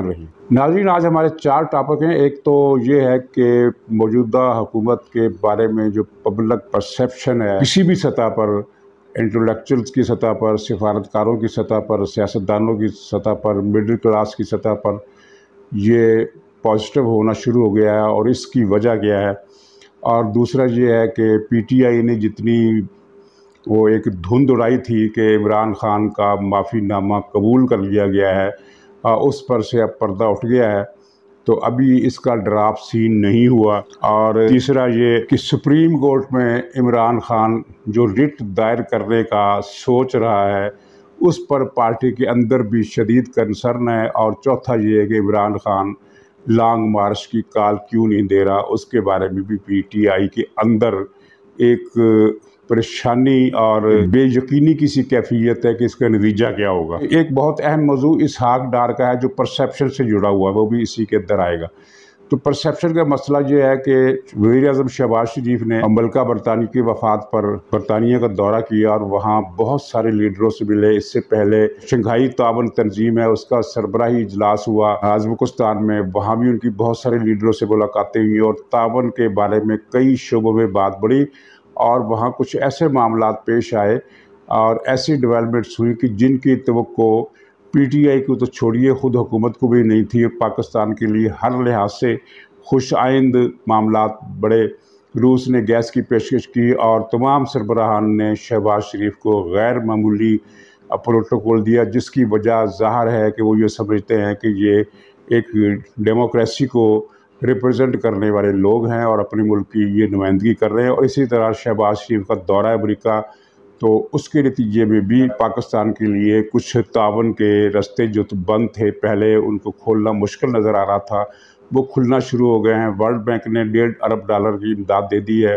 रही नाजरीन, आज हमारे चार टॉपिक हैं। एक तो ये है कि मौजूदा हुकूमत के बारे में जो पब्लिक परसेप्शन है, किसी भी सतह पर इंटेलेक्चुअल्स की सतह पर, सिफारतकारों की सतह पर, सियासतदानों की सतह पर मिडिल क्लास की सतह पर, ये पॉजिटिव होना शुरू हो गया है और इसकी वजह क्या है? और दूसरा ये है कि पीटीआई ने जितनी वो एक धुंध उड़ाई थी कि इमरान खान का माफ़ीनामा कबूल कर लिया गया है उस पर से अब पर्दा उठ गया है। तो अभी इसका ड्राफ्ट सीन नहीं हुआ। और तीसरा ये कि सुप्रीम कोर्ट में इमरान खान जो रिट दायर करने का सोच रहा है, उस पर पार्टी के अंदर भी शदीद कंसर्न है। और चौथा ये है कि इमरान खान लॉन्ग मार्च की काल क्यों नहीं दे रहा, उसके बारे में भी पीटीआई के अंदर एक परेशानी और बेयकीनी की सी कैफियत है कि इसका नतीजा क्या होगा। एक बहुत अहम मौजू इस हाक डार का है जो परसेप्शन से जुड़ा हुआ है, वो भी इसी के अंदर आएगा। तो परसेप्शन का मसला ये है कि वजी अजम शहबाज शरीफ ने मलका बरतानी की वफात पर बरतानिया का दौरा किया और वहाँ बहुत सारे लीडरों से मिले। इससे पहले शंघाई तावन तंजीम है, उसका सरबराही इजलास हुआ। आजमकुस्तान में वहाँ भी उनकी बहुत सारे लीडरों से मुलाकातें हुई और तावन के बारे में कई शोबों में बात बढ़ी। और वहाँ कुछ ऐसे मामला पेश आए और ऐसी डेवलपमेंट्स हुई कि जिनकी तो पीटीआई को तो छोड़िए, ख़ुद हुकूमत को भी नहीं थी। पाकिस्तान के लिए हर लिहाज से खुश आइंद मामला बड़े रूस ने गैस की पेशकश की और तमाम सरबराहान ने शहबाज शरीफ को गैर मामूली प्रोटोकॉल दिया, जिसकी वजह ज़ाहर है कि वो ये समझते हैं कि ये एक डेमोक्रेसी को रिप्रेजेंट करने वाले लोग हैं और अपने मुल्क की ये नुमाइंदगी कर रहे हैं। और इसी तरह शहबाज शरीफ का दौरा है अमरीका तो उसके नतीजे में भी पाकिस्तान के लिए कुछ तावन के रास्ते जो तो बंद थे, पहले उनको खोलना मुश्किल नज़र आ रहा था। वो खुलना शुरू हो गए हैं। वर्ल्ड बैंक ने डेढ़ अरब डॉलर की इमदाद दे दी है।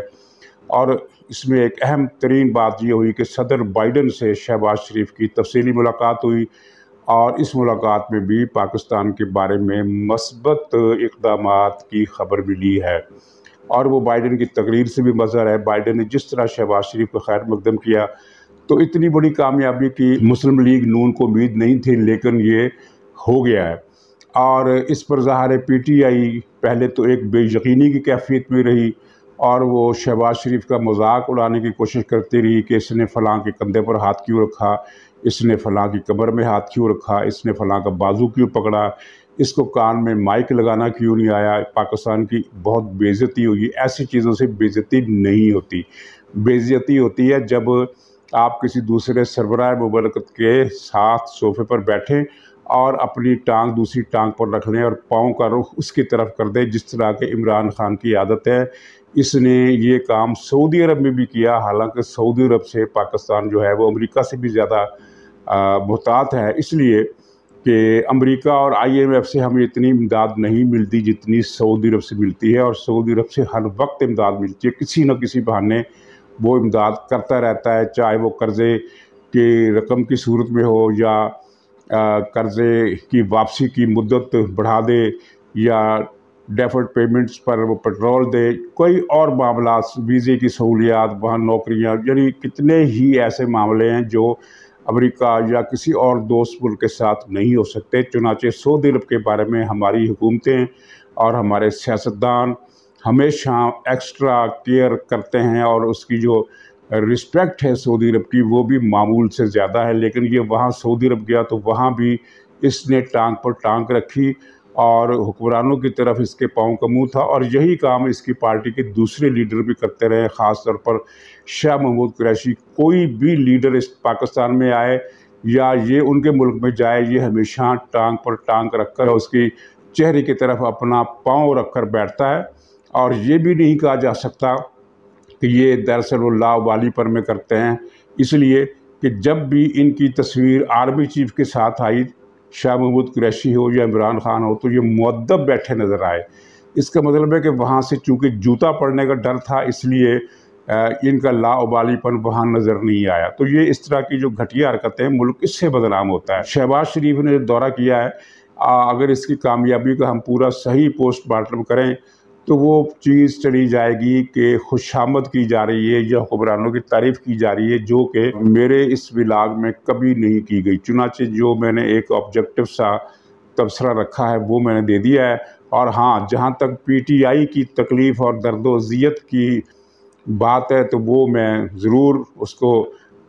और इसमें एक अहम तरीन बात ये हुई कि सदर बाइडन से शहबाज शरीफ की तफसीली मुलाकात हुई। और इस मुलाकात में भी पाकिस्तान के बारे में मस्बत इकदाम की खबर मिली है। और वो बाइडन की तकरीर से भी मज़र है। बाइडन ने जिस तरह शहबाज शरीफ को खैर मकदम किया तो इतनी बड़ी कामयाबी की मुस्लिम लीग नून को उम्मीद नहीं थी, लेकिन ये हो गया है। और इस पर ज़ाहिर पी टी आई पहले तो एक बेयकीनी की कैफियत में रही और वो शहबाज शरीफ का मज़ाक उड़ाने की कोशिश करती रही कि इसने फ़लाँ के कंधे पर हाथ क्यों रखा। इसने फलां की कमर में हाथ क्यों रखा? इसने फलां का बाजू क्यों पकड़ा? इसको कान में माइक लगाना क्यों नहीं आया? पाकिस्तान की बहुत बेज़ती हुई ऐसी चीज़ों से बेज़ती नहीं होती। बेज़ती होती है जब आप किसी दूसरे सरबराह मुबरकत के साथ सोफे पर बैठें और अपनी टांग दूसरी टांग पर रख लें और पाँव का रुख उसकी तरफ़ कर दें, जिस तरह के इमरान खान की आदत है। इसने ये काम सऊदी अरब में भी किया, हालाँकि सऊदी अरब से पाकिस्तान जो है वो अमेरिका से भी ज़्यादा मोहतात है। इसलिए कि अमेरिका और आईएमएफ से हमें इतनी इमदाद नहीं मिलती जितनी सऊदी अरब से मिलती है, और सऊदी अरब से हर वक्त इमदाद मिलती है। किसी न किसी बहाने वो इमदाद करता रहता है, चाहे वो कर्ज़े की रकम की सूरत में हो या कर्ज़े की वापसी की मुद्दत बढ़ा दे या डेफर्ड पेमेंट्स पर वो पेट्रोल दे, कोई और मामला, वीज़े की सहूलियात वहाँ नौकरियाँ, यानी कितने ही ऐसे मामले हैं जो अमेरिका या किसी और दोस्त मुल्क के साथ नहीं हो सकते। चुनाचे सऊदी अरब के बारे में हमारी हुकूमतें और हमारे सियासतदान हमेशा एक्स्ट्रा केयर करते हैं और उसकी जो रिस्पेक्ट है सऊदी अरब की, वो भी मामूल से ज़्यादा है, लेकिन ये वहाँ सऊदी अरब गया तो वहाँ भी इसने टांग पर टांग रखी और हुक्मरानों की तरफ़ इसके पाँव का मुँह था और यही काम इसकी पार्टी के दूसरे लीडर भी करते रहे ख़ास तौर पर शाह महमूद कुरैशी। कोई भी लीडर इस पाकिस्तान में आए या ये उनके मुल्क में जाए, ये हमेशा टांग पर टांग रख कर उसकी चेहरे की तरफ़ अपना पाँव रख कर बैठता है और ये भी नहीं कहा जा सकता कि ये दरअसल वो लावाली पर में करते हैं। इसलिए कि जब भी इनकी तस्वीर आर्मी चीफ के साथ आई, शाह महमूद कुरैशी हो या इमरान खान हो तो ये मुद्दब बैठे नज़र आए। इसका मतलब है कि वहाँ से चूँकि जूता पड़ने का डर था, इसलिए इनका लाउबालीपन वहाँ नज़र नहीं आया। तो ये इस तरह की जो घटिया हरकतें मुल्क इससे बदनाम होता है। शहबाज शरीफ ने दौरा किया है अगर इसकी कामयाबी का हम पूरा सही पोस्टमार्टम करें तो वो चीज़ चली जाएगी कि खुशामद की जा रही है या हुक्मरानों की तारीफ़ की जा रही है, जो कि मेरे इस विलाग में कभी नहीं की गई। चुनाचे जो मैंने एक ऑब्जेक्टिव सा तबसरा रखा है, वो मैंने दे दिया है। और हाँ जहाँ तक पीटीआई की तकलीफ़ और दर्दोज़ियत की बात है तो वो मैं ज़रूर उसको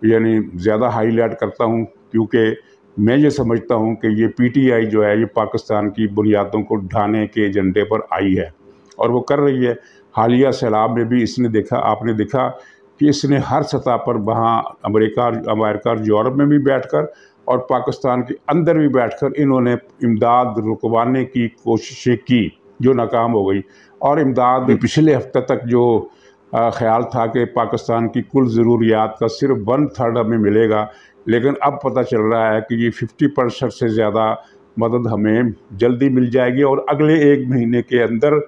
यानी ज़्यादा हाईलाइट करता हूँ, क्योंकि मैं ये समझता हूँ कि ये पीटीआई जो है, ये पाकिस्तान की बुनियादों को ढाने के एजेंडे पर आई है। और वो कर रही है। हालिया सैलाब में भी इसने देखा आपने देखा कि इसने हर सतह पर वहाँ अमेरिका अमेरिका और यूरोप में भी बैठकर और पाकिस्तान के अंदर भी बैठकर इन्होंने इमदाद रुकवाने की कोशिशें की जो नाकाम हो गई। और इमदाद पिछले हफ़्ते तक जो ख्याल था कि पाकिस्तान की कुल ज़रूरियात का सिर्फ़ वन थर्ड हमें मिलेगा लेकिन अब पता चल रहा है कि ये फिफ्टी परसेंट से ज़्यादा मदद हमें जल्दी मिल जाएगी और अगले एक महीने के अंदर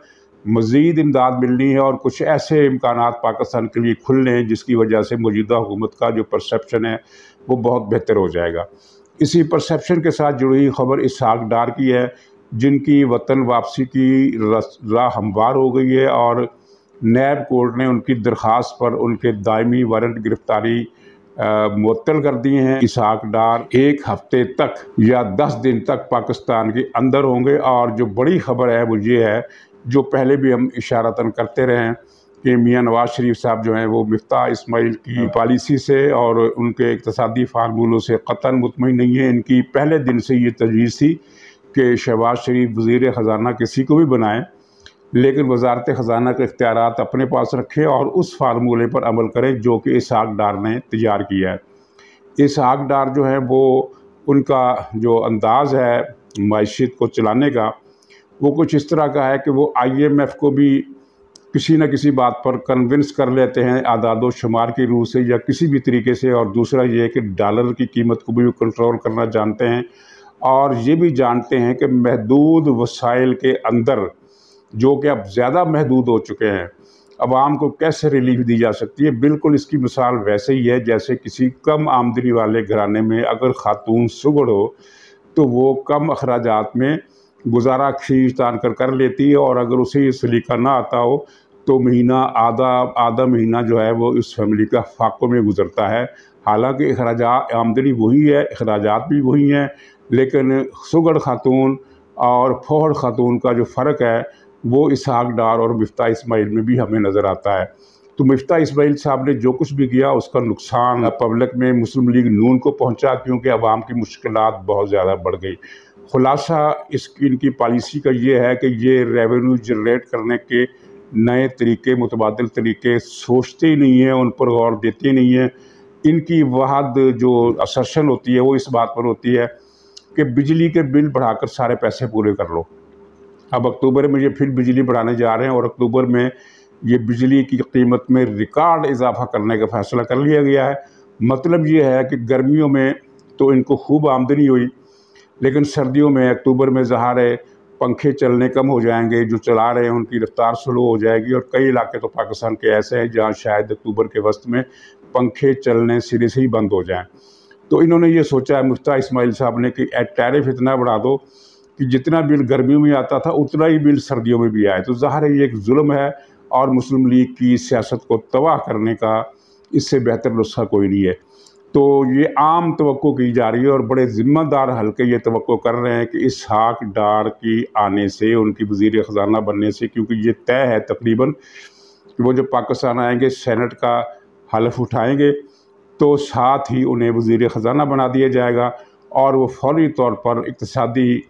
मज़ीद इमदाद मिलनी है और कुछ ऐसे इम्कान पाकिस्तान के लिए खुलने हैं जिसकी वजह से मौजूदा हुकूमत का जो परसेप्शन है वो बहुत बेहतर हो जाएगा। इसी परसेप्शन के साथ जुड़ी हुई खबर इस डार की है, जिनकी वतन वापसी की राह हमवार हो गई है और नैब कोर्ट ने उनकी दरख्वास्त पर उनके दायमी वारंट गिरफ्तारी मुअत्तल कर दिए हैं। इसहाक डार एक हफ़्ते तक या दस दिन तक पाकिस्तान के अंदर होंगे और जो बड़ी खबर है वो ये है जो पहले भी हम इशारतन करते रहे हैं कि मियाँ नवाज़ शरीफ साहब जो हैं वो मफ्ता इसमाइल की पॉलिसी से और उनके इकतदी फार्मूलों से कतन मुतमिन नहीं है। इनकी पहले दिन से ये तजवीज़ थी कि शहबाज शरीफ वज़ी ख़जाना किसी को भी बनाएँ लेकिन वजारत ख़जाना के इख्तियार अपने पास रखें और उस फार्मूले पर अमल करें जो कि इस इसहाक डार ने तैयार किया है। इस इसहाक डार जो है वो उनका जो अंदाज़ है मीशत को चलाने का वो कुछ इस तरह का है कि वो आई एम एफ़ को भी किसी न किसी बात पर कन्विंस कर लेते हैं आदाद शुमार की रूह से या किसी भी तरीके से। और दूसरा ये है कि डॉलर की कीमत को भी वो कंट्रोल करना जानते हैं। और ये भी जानते हैं कि महदूद वसाइल के अंदर, जो कि अब ज़्यादा महदूद हो चुके हैं आवाम को कैसे रिलीफ दी जा सकती है? बिल्कुल इसकी मिसाल वैसे ही है, जैसे किसी कम आमदनी वाले घराने में अगर खातून सुगड़ हो तो वो कम अखराज में गुजारा खींच तान कर कर लेती है और अगर उसे सलीका ना आता हो तो महीना, आधा आधा महीना जो है वो इस फैमिली का फाकों में गुजरता है। हालाँकि अखराज आमदनी वही है अखराज भी वही हैं, लेकिन सुगड़ खातून और फोहड़ खातून का जो फ़र्क है, वो इसहाक डार और मफ्ता इसमाइल में भी हमें नज़र आता है। तो मफ्ता इसमाइल साहब ने जो कुछ भी किया, उसका नुकसान पब्लिक में मुस्लिम लीग नून को पहुँचा, क्योंकि आवाम की मुश्किल बहुत ज़्यादा बढ़ गई। खुलासा इस इनकी पॉलिसी का ये है कि ये रेवेन्यू जनरेट करने के नए तरीके, मुतबादल तरीके सोचते ही नहीं हैं, उन पर गौर देते नहीं हैं। इनकी वहद जो असर्शन होती है, वो इस बात पर होती है कि बिजली के बिल बढ़ाकर सारे पैसे पूरे कर लो। अब अक्टूबर में ये फिर बिजली बढ़ाने जा रहे हैं और अक्टूबर में ये बिजली की कीमत में रिकॉर्ड इजाफा करने का फैसला कर लिया गया है। मतलब ये है कि गर्मियों में तो इनको खूब आमदनी हुई लेकिन सर्दियों में, अक्टूबर में जहार पंखे चलने कम हो जाएँगे, जो चला रहे हैं, उनकी रफ्तार स्लो हो जाएगी और कई इलाके तो पाकिस्तान के ऐसे हैं, जहाँ शायद अक्टूबर के वस्त में पंखे चलने सिरे से ही बंद हो जाएँ। तो इन्होंने ये सोचा है, मुफ्ता इस्माइल साहब ने कि टैरिफ इतना बढ़ा दो कि जितना बिल गर्मियों में आता था, उतना ही बिल सर्दियों में भी आए। तो ज़ाहिर है ये एक जुल्म है और मुस्लिम लीग की सियासत को तबाह करने का इससे बेहतर नुस्खा कोई नहीं है। तो ये आम तो की जा रही है और बड़े ज़िम्मेदार हल्के ये तो कर रहे हैं कि इस हाक डार की आने से उनकी वज़ीर ख़जाना बनने से क्योंकि ये तय है तकरीबन कि वो जब पाकिस्तान आएँगे सैनट का हलफ उठाएँगे तो साथ ही उन्हें वज़ीर ख़जाना बना दिया जाएगा और वो फौरी तौर पर इकतदी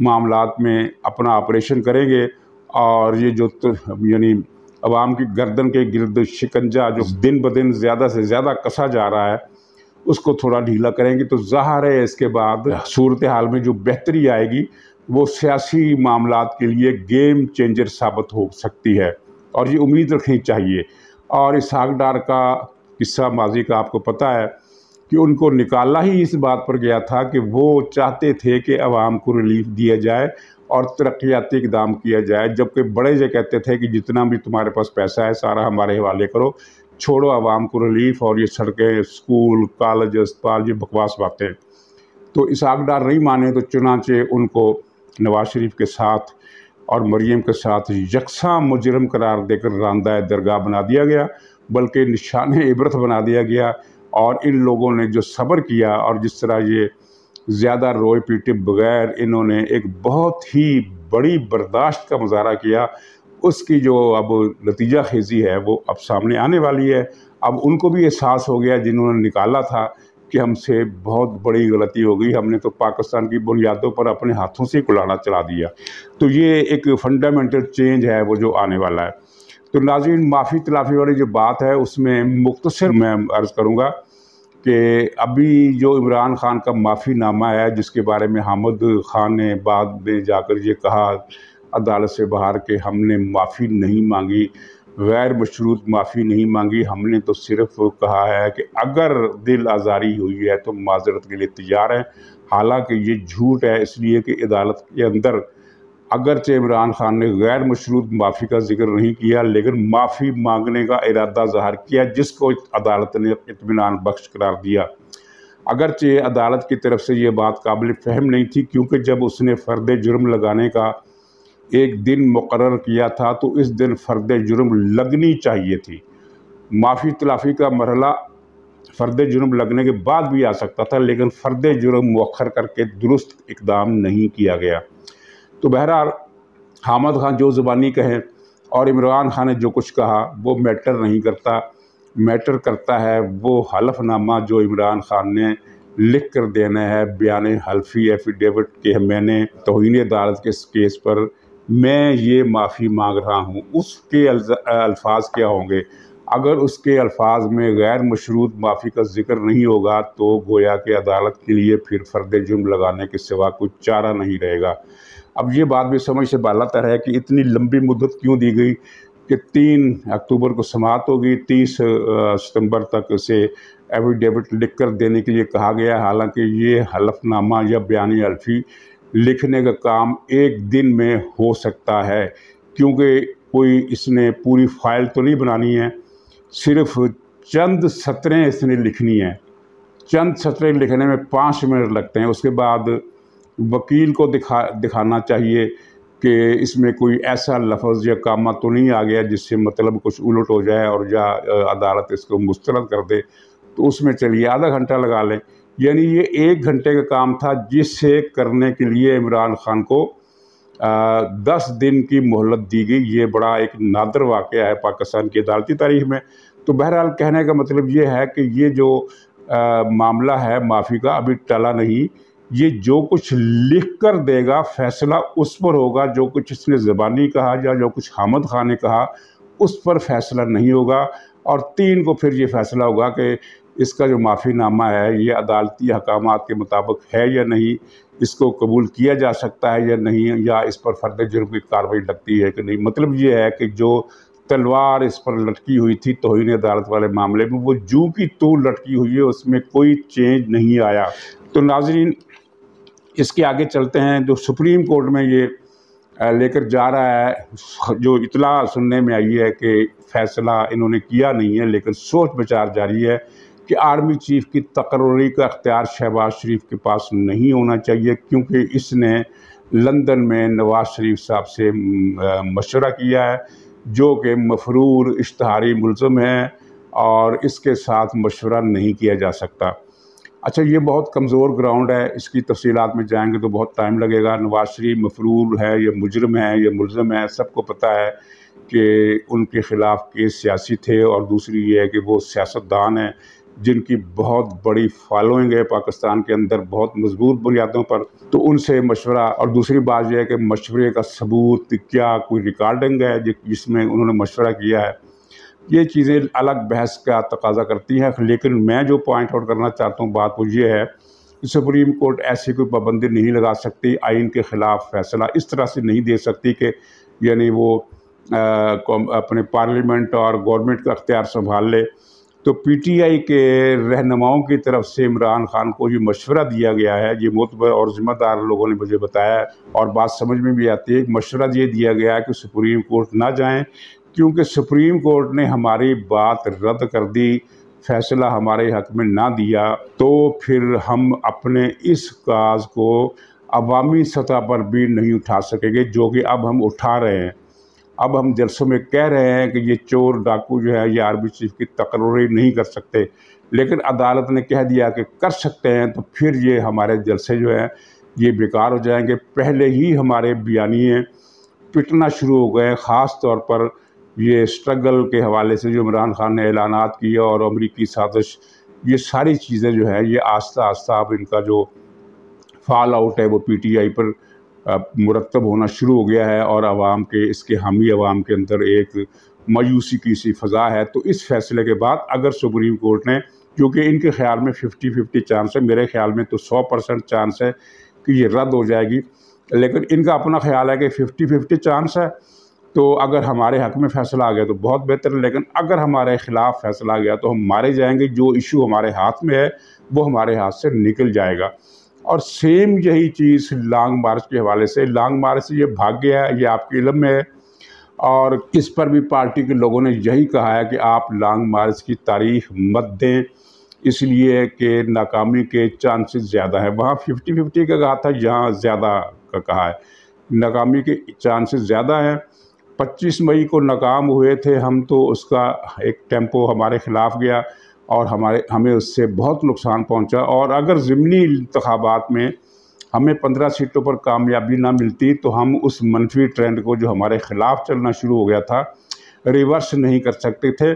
मामलात में अपना ऑपरेशन करेंगे और ये जो तो, यानी अवाम की गर्दन के गिरद शिकंजा जो दिन ब दिन ज़्यादा से ज़्यादा कसा जा रहा है उसको थोड़ा ढीला करेंगे। तो ज़ाहिर है इसके बाद सूरत हाल में जो बेहतरी आएगी वो सियासी मामलात के लिए गेम चेंजर साबित हो सकती है। और ये उम्मीद रखनी चाहिए। और इस डार का किस्सा माजी का आपको पता है कि उनको निकाला ही इस बात पर गया था कि वो चाहते थे कि आवाम को रिलीफ दिया जाए और तरक्याती इकदाम किया जाए। जबकि बड़े जो कहते थे कि जितना भी तुम्हारे पास पैसा है सारा हमारे हवाले करो। छोड़ो आवाम को रिलीफ और ये सड़कें स्कूल कॉलेज अस्पताल ये बकवास बातें। तो इस आगदार नहीं माने तो चुनाचे उनको नवाज़ शरीफ के साथ और मरीम के साथ यकसा मुजरम करार देकर रांदा दरगाह बना दिया गया, बल्कि निशान इबरत बना दिया गया और इन लोगों ने जो सब्र किया और जिस तरह ये ज़्यादा रोए पीटे बगैर इन्होंने एक बहुत ही बड़ी बर्दाश्त का मुजाहरा किया उसकी जो अब नतीजा खेजी है, वो अब सामने आने वाली है। अब उनको भी एहसास हो गया जिन्होंने निकाला था कि हमसे बहुत बड़ी गलती हो गई। हमने तो पाकिस्तान की बुनियादों पर अपने हाथों से कुलाना चला दिया। तो ये एक फंडामेंटल चेंज है, वो जो आने वाला है। तो नाजीन माफ़ी तलाफ़ी वाली जो बात है, उसमें मुख्तर मैं अर्ज़ करूँगा कि अभी जो इमरान खान का माफ़ी नामा है, जिसके बारे में हामद खान ने बाद में जाकर ये कहा अदालत से बाहर के हमने माफ़ी नहीं मांगी, गैर मशरूत माफ़ी नहीं मांगी। हमने तो सिर्फ़ कहा है कि अगर दिल आज़ारी हुई है तो माजरत के लिए तैयार हैं। हालाँकि ये झूठ है, इसलिए कि अदालत के अंदर अगरचे इमरान खान ने गैर मशरूत माफ़ी का ज़िक्र नहीं किया, लेकिन माफ़ी मांगने का इरादा ज़ाहिर किया, जिसको अदालत ने इतमान बख्श करार दिया। अगरचे अदालत की तरफ़ से ये बात काबिल फ़हम नहीं थी, क्योंकि जब उसने फ़र्द जुर्म लगाने का एक दिन मुकर किया था तो इस दिन फ़र्द जुर्म लगनी चाहिए थी। माफ़ी तलाफ़ी का मरला फ़र्द जुर्म लगने के बाद भी आ सकता था, लेकिन फ़र्द जुर्म मौखर करके दुरुस्त इकदाम नहीं किया गया। तो बहरहाल, हामद खान जो ज़बानी कहें और इमरान खान ने जो कुछ कहा, वो मैटर नहीं करता। मैटर करता है वो हलफनामा जो इमरान खान ने लिख कर देना है, बयान हल्फी एफिडेविट के मैंने तोहन अदालत के इस केस पर मैं ये माफ़ी मांग रहा हूँ। उसके अल्फाज क्या होंगे? अगर उसके अल्फाज में गैर मशरूत माफ़ी का ज़िक्र नहीं होगा तो गोया के अदालत के लिए फिर फ़र्द जुर्म लगाने के सिवा कुछ चारा नहीं रहेगा। अब ये बात भी समझ से बालातर है कि इतनी लंबी मुद्दत क्यों दी गई कि तीन अक्टूबर को समाप्त होगी, तीस सितंबर तक से एविडेविट लिख कर देने के लिए कहा गया। हालाँकि ये हलफनामा या बयानी अल्फी लिखने का काम एक दिन में हो सकता है, क्योंकि कोई इसने पूरी फ़ाइल तो नहीं बनानी है, सिर्फ़ चंद सतरें इसने लिखनी है। चंद सतरें लिखने में पाँच मिनट लगते हैं। उसके बाद वकील को दिखा, दिखाना चाहिए कि इसमें कोई ऐसा लफ्ज़ या कामा तो नहीं आ गया जिससे मतलब कुछ उलट हो जाए और या अदालत इसको मुस्तरद कर दे। तो उसमें चलिए आधा घंटा लगा लें। यानी ये एक घंटे का काम था जिससे करने के लिए इमरान खान को आ, दस दिन की मोहलत दी गई। ये बड़ा एक नादर वाक़ है पाकिस्तान की अदालती तारीख में। तो बहरहाल कहने का मतलब ये है कि ये जो आ, मामला है माफ़ी का अभी टला नहीं। ये जो कुछ लिख कर देगा फैसला उस पर होगा जो कुछ इसने ज़बानी कहा या जो कुछ हामद खान ने कहा उस पर फैसला नहीं होगा। और तीन को फिर ये फैसला होगा कि इसका जो माफ़ीनामा है, ये अदालती अहकाम के मुताबिक है या नहीं, इसको कबूल किया जा सकता है या नहीं, या इस पर फ़र्द जुर्म की कार्रवाई लगती है कि नहीं? मतलब ये है कि जो तलवार इस पर लटकी हुई थी तोहन अदालत वाले मामले में, वो जू की तो लटकी हुई है, उसमें कोई चेंज नहीं आया। तो नाजरीन, इसके आगे चलते हैं। जो सुप्रीम कोर्ट में ये लेकर जा रहा है, जो इतला सुनने में आई है कि फ़ैसला इन्होंने किया नहीं है, लेकिन सोच विचार जारी है कि आर्मी चीफ की तकर्री का अख्तियार शहबाज शरीफ के पास नहीं होना चाहिए, क्योंकि इसने लंदन में नवाज़ शरीफ साहब से मशवरा किया है, जो कि मफरूर इश्तहारी मुलम है और इसके साथ मशवरा नहीं किया जा सकता। अच्छा ये बहुत कमज़ोर ग्राउंड है, इसकी तफसीलात में जाएँगे तो बहुत टाइम लगेगा। नवाज़ शरीफ मफरूर है, या मुजरम है, या मुलम है, सबको पता है कि उनके ख़िलाफ़ केस सियासी थे और दूसरी ये है कि वो सियासतदान है। जिनकी बहुत बड़ी फॉलोइंग है पाकिस्तान के अंदर बहुत मज़बूत बुनियादों पर तो उनसे मशवरा और दूसरी बात यह है कि मशवरे का सबूत क्या कोई रिकॉर्डिंग है जिसमें उन्होंने मशवरा किया है? ये चीज़ें अलग बहस का तकाजा करती हैं लेकिन मैं जो पॉइंट आउट करना चाहता हूँ बात वो ये है कि सुप्रीम कोर्ट ऐसी कोई पाबंदी नहीं लगा सकती आइन के ख़िलाफ़ फैसला इस तरह से नहीं दे सकती कि यानी वो आ, अपने पार्लियामेंट और गवर्नमेंट का अख्तियार संभाल ले। तो पीटीआई के रहनुमाओं की तरफ़ से इमरान खान को ये मशवरा दिया गया है। ये मोतबर और ज़िम्मेदार लोगों ने मुझे बताया और बात समझ में भी आती है। मशवरा ये दिया गया है कि सुप्रीम कोर्ट ना जाएँ, क्योंकि सुप्रीम कोर्ट ने हमारी बात रद्द कर दी, फैसला हमारे हक में ना दिया। तो फिर हम अपने इस काज को अवामी सतह पर भी नहीं उठा सकेंगे, जो कि अब हम उठा रहे हैं। अब हम जलसों में कह रहे हैं कि ये चोर डाकू जो है, ये आर्मी चीफ की तकर्री नहीं कर सकते। लेकिन अदालत ने कह दिया कि कर सकते हैं तो फिर ये हमारे जलसे जो हैं, ये बेकार हो जाएँगे। पहले ही हमारे बयानिए पिटना शुरू हो गए ख़ास तौर पर ये स्ट्रगल के हवाले से जो इमरान खान ने ऐलान किए और अमरीकी साजिश, ये सारी चीज़ें जो हैं, ये आस्ता आस्ता अब इनका जो फॉल आउट है, वो पीटीआई पर मुरतब होना शुरू हो गया है और आवाम के, इसके हामी आवाम के अंदर एक मायूसी की सी फ़ज़ा है। तो इस फैसले के बाद अगर सुप्रीम कोर्ट ने, क्योंकि इनके ख्याल में फिफ्टी फिफ्टी चांस है, मेरे ख्याल में तो सौ परसेंट चांस है कि ये रद्द हो जाएगी। लेकिन इनका अपना ख्याल है कि फिफ्टी फिफ्टी चांस है। तो अगर हमारे हक में फ़ैसला आ गया तो बहुत बेहतर है। लेकिन अगर हमारे ख़िलाफ़ फ़ैसला आ गया तो हम मारे जाएँगे। जो इशू हमारे हाथ में है, वो हमारे हाथ से निकल जाएगा। और सेम यही चीज़ लॉन्ग मार्च के हवाले से। लॉन्ग मार्च ये भाग गया है, ये आपके इलम में है। और इस पर भी पार्टी के लोगों ने यही कहा है कि आप लॉन्ग मार्च की तारीख मत दें, इसलिए कि नाकामी के चांसेस ज़्यादा हैं। वहाँ फिफ्टी फिफ्टी का कहा था, यहाँ ज़्यादा का कहा है। नाकामी के चांसेस ज़्यादा हैं। 25 मई को नाकाम हुए थे हम तो उसका एक टेंपो हमारे ख़िलाफ़ गया। और हमारे, हमें उससे बहुत नुकसान पहुँचा। और अगर ज़मनी इंतबात में हमें पंद्रह सीटों पर कामयाबी ना मिलती तो हम उस मनफी ट्रेंड को, जो हमारे ख़िलाफ़ चलना शुरू हो गया था, रिवर्स नहीं कर सकते थे।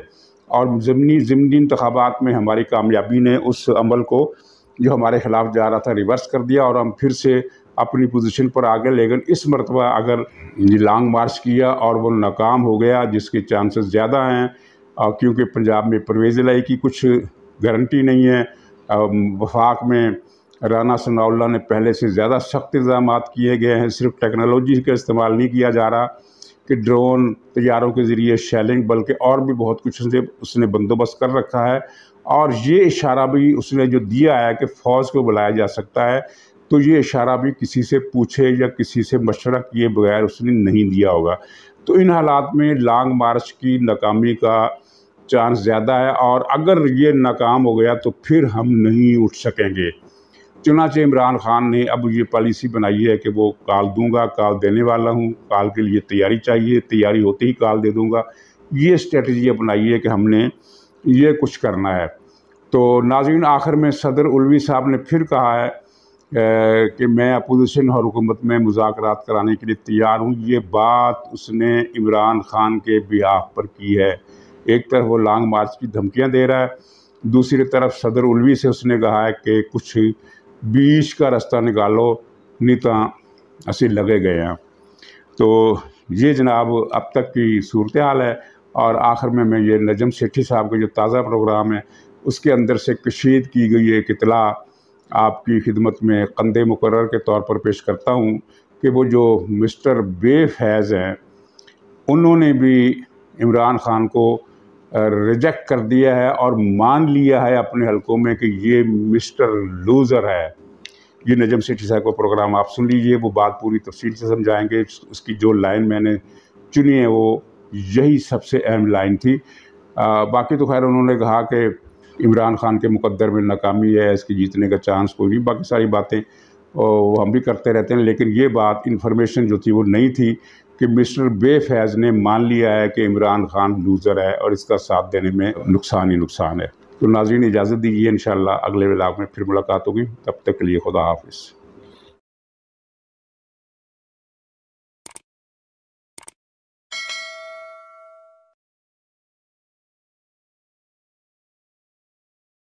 और ज़मनी ज़मनी इंतबात में हमारी कामयाबी ने उस अमल को, जो हमारे ख़िलाफ़ जा रहा था, रिवर्स कर दिया और हम फिर से अपनी पोजीशन पर आ गए। लेकिन इस मरतबा अगर लॉन्ग मार्च किया और वो नाकाम हो गया, जिसके चांसेस ज़्यादा हैं क्योंकि पंजाब में परवेज़ लाई की कुछ गारंटी नहीं है। वफाक में राना सनाउल्ला ने पहले से ज़्यादा सख्त इल्ज़ाम किए गए हैं, सिर्फ़ टेक्नोलॉजी का इस्तेमाल नहीं किया जा रहा कि ड्रोन तैयारों के ज़रिए, शेलिंग, बल्कि और भी बहुत कुछ उसने उसने बंदोबस्त कर रखा है। और ये इशारा भी उसने जो दिया है कि फ़ौज को बुलाया जा सकता है तो ये इशारा भी किसी से पूछे या किसी से मशवरा किए बगैर उसने नहीं दिया होगा। तो इन हालात में लॉन्ग मार्च की नाकामी का चांस ज़्यादा है और अगर ये नाकाम हो गया तो फिर हम नहीं उठ सकेंगे। चुनाचे इमरान खान ने अब ये पॉलिसी बनाई है कि वो काल दूँगा, काल देने वाला हूँ, काल के लिए तैयारी चाहिए, तैयारी होते ही काल दे दूँगा। ये स्ट्रेटजी अपनाई है कि हमने ये कुछ करना है। तो नाजीन आखिर में सदर उलवी साहब ने फिर कहा है कि मैं अपोजिशन और हुकूमत में मुजाकर कराने के लिए तैयार हूँ। ये बात उसने इमरान खान के बिहाफ पर की है। एक तरफ़ वो लॉन्ग मार्च की धमकियाँ दे रहा है, दूसरी तरफ़ सदर उलवी से उसने कहा है कि कुछ बीच का रास्ता निकालो, नहीं तो असी लगे गए हैं। तो ये जनाब अब तक की सूरत हाल है और आखिर में मैं ये नजम सेठी साहब का जो ताज़ा प्रोग्राम है, उसके अंदर से कशीद की गई एक इतला आपकी खिदमत में कंदे मुकर के तौर पर पेश करता हूँ कि वो जो मिस्टर बे फैज़ हैं, उन्होंने भी इमरान ख़ान को रिजेक्ट कर दिया है और मान लिया है अपने हलकों में कि ये मिस्टर लूज़र है। ये नजम सेठी साहब का प्रोग्राम आप सुन लीजिए वो बात पूरी तफसील से समझाएँगे। उसकी जो लाइन मैंने चुनी है वो यही सबसे अहम लाइन थी। आ, बाकी तो खैर उन्होंने कहा कि इमरान खान के मुकद्दर में नाकामी है इसके जीतने का चांस कोई नहीं। बाकी सारी बातें वो हम भी करते रहते हैं लेकिन ये बात इन्फॉर्मेशन जो थी वो नहीं थी। कि मिस्टर बेफैज ने मान लिया है कि इमरान खान लूज़र है और इसका साथ देने में नुकसान ही नुकसान है। तो नाजरीन, इजाज़त दीजिए इन अगले विलाग में फिर मुलाकात होगी। तब तक के लिए खुदा हाफिज़।